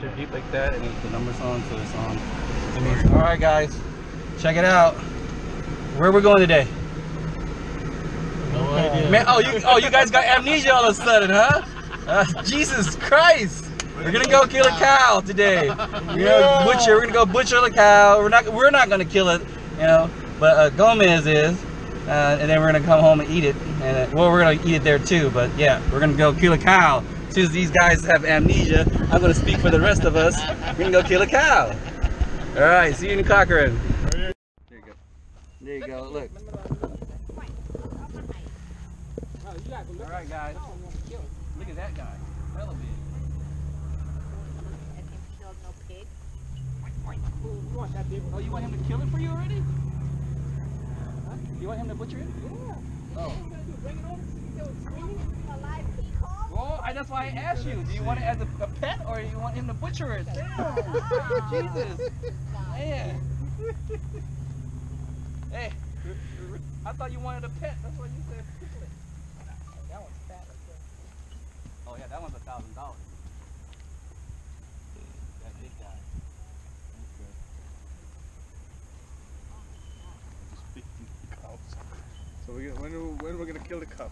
Should beep like that, and the number's on, so it's on. It means, all right, guys, check it out. Where we're going today? No idea. Man, oh, you, oh, you guys got amnesia all of a sudden, huh? Uh, Jesus Christ! We're gonna go kill a cow today. We're gonna butcher. We're gonna go butcher the cow. We're not. We're not gonna kill it, you know. But uh, Gomez is, uh, and then we're gonna come home and eat it. And uh, well, we're gonna eat it there too. But yeah, we're gonna go kill a cow. As these guys have amnesia, I'm gonna speak for the rest of us. We're gonna go kill a cow. All right. See you in Cochrane. There you go. There you go. Look. All right, guys. Look at that guy. Hella big. Oh, you want him to kill it for you already? Huh? You want him to butcher it? Yeah. Oh. Well, I, that's why I asked you. Do you want it as a, a pet or do you want him to butcher it? Jesus. Man. Hey, I thought you wanted a pet. That's why you said kill. That one's fat right there. Oh yeah, that one's a thousand dollars. That big guy. So we when are, when are we gonna kill the cow?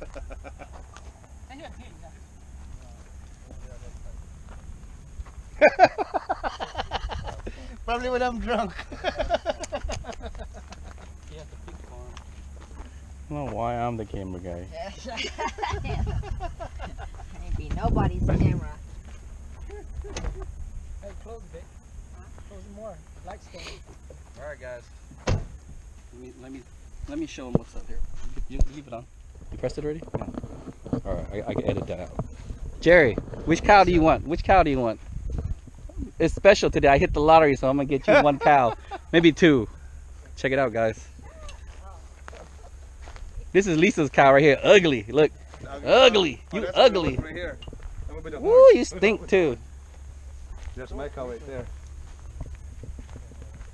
Probably when I'm drunk. I don't know why I'm the camera guy. Ain't be nobody's camera. Hey, close it, Close it more. Lights go. All right, guys. Let me let me let me show them what's up here. You, you leave it on. You pressed it already? Yeah. I, I can edit that out. Jerry, which cow do you want? Which cow do you want? It's special today. I hit the lottery, so I'm gonna get you one cow, maybe two. Check it out, guys. This is Lisa's cow right here. Ugly. Look. Ugly. Oh, You the ugly. Right here. That would be the Woo, you stink too. That's my cow right there.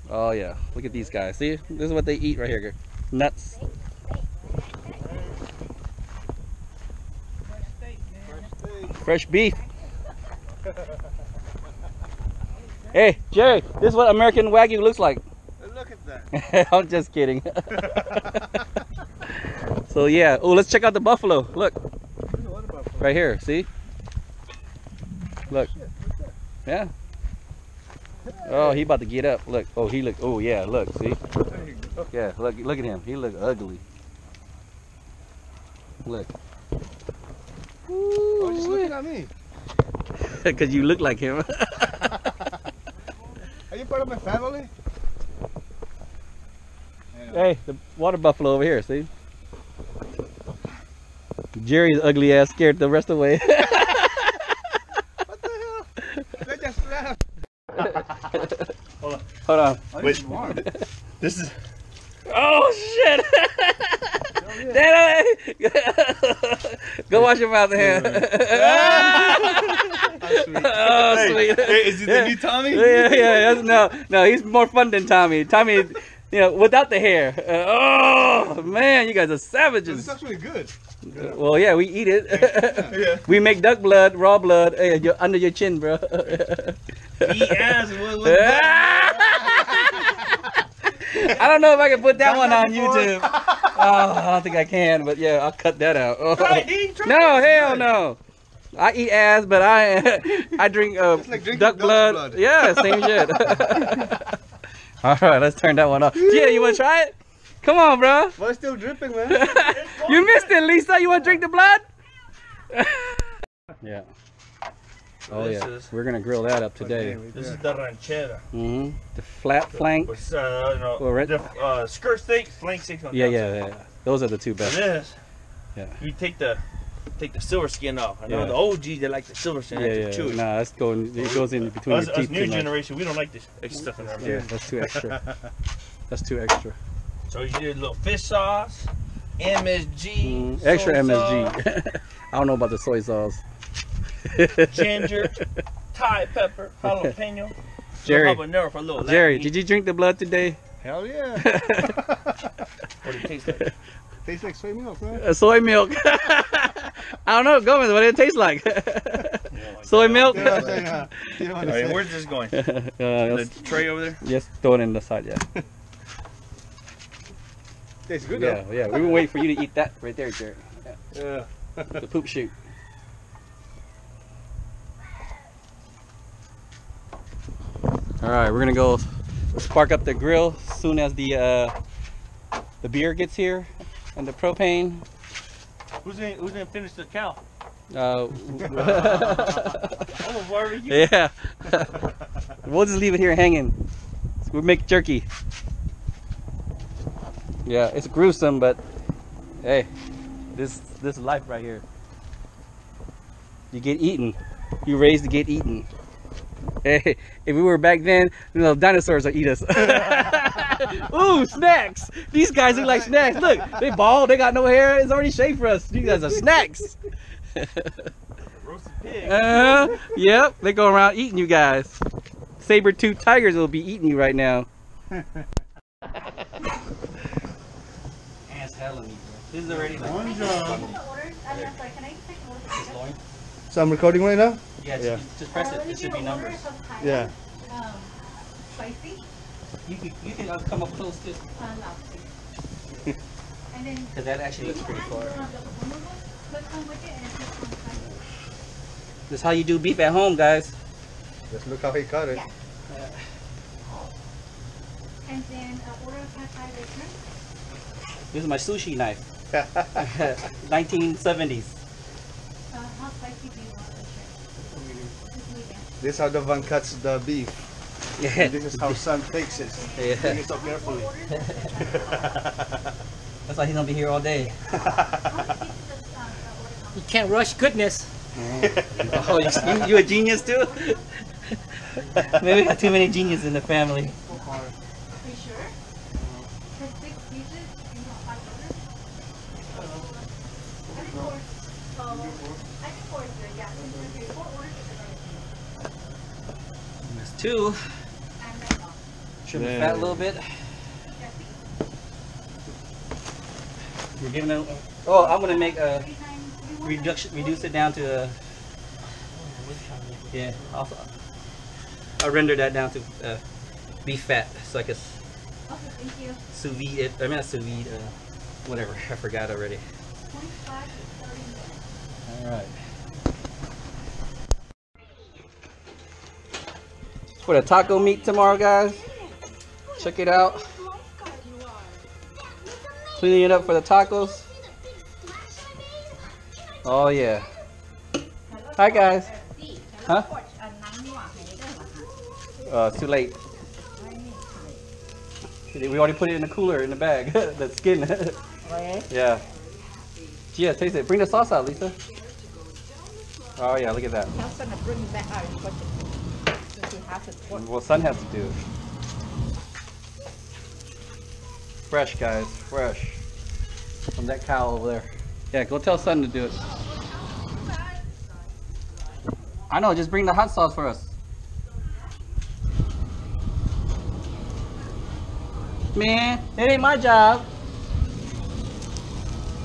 Oh yeah. Look at these guys. See? This is what they eat right here. Nuts. Fresh beef. hey, Jerry, this is what American Wagyu looks like. Look at that. I'm just kidding. so yeah. Oh, let's check out the buffalo. Look, right here. See? Look. Yeah. Oh, he about to get up. Look. Oh, he look. Oh yeah. Look. See? There you go. Yeah. Look. Look at him. He look ugly. Look. Oh, just looking at me. Because you look like him. Are you part of my family? hey, the water buffalo over here. See? Jerry's ugly ass scared the rest of the way. What the hell? They just laughed. Hold on. Wait. This is. Oh shit! Dad, Go wash your mouth here. oh sweet. Hey, is it the new Tommy? Yeah, yeah, yeah. No, no, he's more fun than Tommy. Tommy, you know, without the hair. Uh, oh man, you guys are savages. is actually good. Well, yeah, we eat it. Yeah. we make duck blood, raw blood, hey, you're under your chin, bro. Eat ass. What, what, I don't know if I can put that one on YouTube. Oh, I don't think I can, but yeah, I'll cut that out. Oh. Try it, try No, it. hell no. I eat ass, but I I drink uh, like duck blood. blood. Yeah, same shit. All right, let's turn that one off. Yeah, you want to try it? Come on, bro. Well, it's still dripping, man. you missed it, Lisa. You want to drink the blood? yeah. Oh This yeah, is- we're gonna grill that up today. This is the ranchera. Mm-hmm. The flat flank. With, uh, no, Well, red- the uh, skirt steak, flank steak on Yeah, top. yeah, yeah. Those are the two And best. this, Yeah. you take the take the silver skin off. I know Yeah. the OGs they like the silver skin. Yeah, Yeah, yeah. chewy. Nah, that's going. It goes in between us, your us teeth new too much. generation, we don't like this extra stuff in our Yeah, mouth. that's too extra. That's too extra. So you did a little fish sauce, MSG, Mm, extra MSG. I don't know about the soy sauce. ginger, Thai pepper, jalapeno. Jerry, little habanero for a little Jerry, Latin did you drink the blood today? Hell yeah. What did it taste like? Tastes like soy milk, man. Uh, soy milk. I don't know, Gomez, what did it taste like? Soy milk. You know what I'm saying, huh? You know All right, where's this going? uh, The tray over there? just throw it in the side, yeah. Tastes good Yeah, yeah. We were waiting for you to eat that right there, Jared. though. Yeah. The poop shoot. All right, we're gonna go spark up the grill as soon as the uh, the beer gets here and the propane. Who's gonna, who's gonna finish the cow? Uh, yeah, we'll just leave it here hanging. We'll make jerky. Yeah, it's gruesome, but hey, this this life right here. You get eaten. You raised to get eaten. Hey, if we were back then, you know, dinosaurs would eat us. Ooh, snacks! These guys look like snacks. Look, they bald, they got no hair. It's already shaved for us. These guys are snacks. Roasted pig. Uh, yep, they go around eating you guys. Saber tooth tigers will be eating you right now. Ass hell of me. This is already like One job. So I'm recording right now? Yeah, Yeah. Just, just press it. It should be numbers. Yeah. Um, spicy? You can you can uh, come up close to Uh, no. And then because that actually looks pretty far. click on with it and click on spicy. This is how you do beef at home, guys. Just look how he cut it. And then uh, order a pad thai bacon. This is my sushi knife. 1970s. Uh, how spicy do you want this is how the van cuts the beef. Yeah. And this is how son takes it. Take it so carefully. That's why he's gonna be here all day. How many pieces of order You can't rush goodness. Mm. Oh, you, you, you a genius too? Maybe we got too many geniuses in the family. Are you sure? For six pieces, you want five orders? I think four. I think four is good, yeah. Four orders is good. That's two. Trim the fat a little bit. We're giving them. Oh, I'm gonna make a Three times, three more reduction. Reduce it down to. Uh, yeah. I'll, I'll render that down to uh, beef fat, so I can Okay, sous vide it. I mean, not sous vide. Uh, whatever. I forgot already. Twenty-five to thirty minutes. All right. For the taco meat tomorrow, guys. Check it out. Cleaning it up for the tacos. Oh yeah. Hi guys. Huh? Uh, it's too late. We already put it in the cooler in the bag. the skin. yeah. Yeah, taste it. Bring the sauce out, Lisa. Oh yeah, look at that. Well, Son has to do it. Fresh, guys. Fresh. From that cow over there. Yeah, go tell Son to do it. I know, just bring the hot sauce for us. Man, it ain't my job.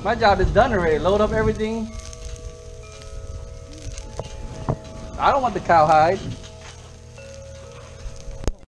My job is done already. Load up everything. I don't want the cowhide.